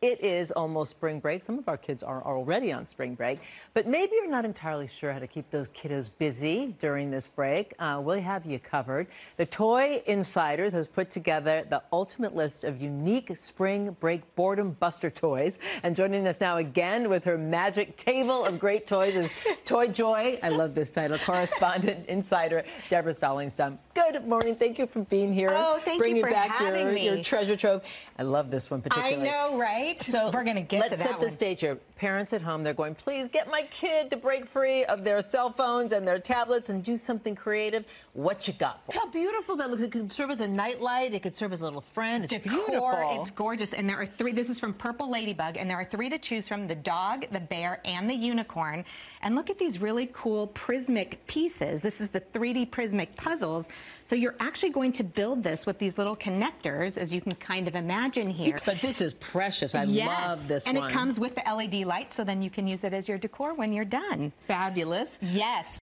It is almost spring break. Some of our kids are already on spring break, but maybe you're not entirely sure how to keep those kiddos busy during this break. Uh, we'll have you covered. The Toy Insiders has put together the ultimate list of unique spring break boredom buster toys. And joining us now again with her magic table of great toys is Toy Joy. I love this title. Correspondent insider Deborah Stallings-Dunn. Good morning. Thank you for being here. Oh, thank bringing you for back having your, me. your treasure trove. I love this one particularly. I know, right? So we're gonna get let's to that set the one. stage here. Parents at home, they're going, please get my kid to break free of their cell phones and their tablets and do something creative. What you got? For? How beautiful that looks! It could serve as a nightlight. It could serve as a little friend. It's Decor, beautiful. It's gorgeous, and there are three. This is from Purple Ladybug, and there are three to choose from: the dog, the bear, and the unicorn. And look at these really cool prismic pieces. This is the 3D prismic puzzles. So you're actually going to build this with these little connectors, as you can kind of imagine here. But this is precious. I love this one. and one. it comes with the LED light, so then you can use it as your decor when you're done. fabulous. Yes.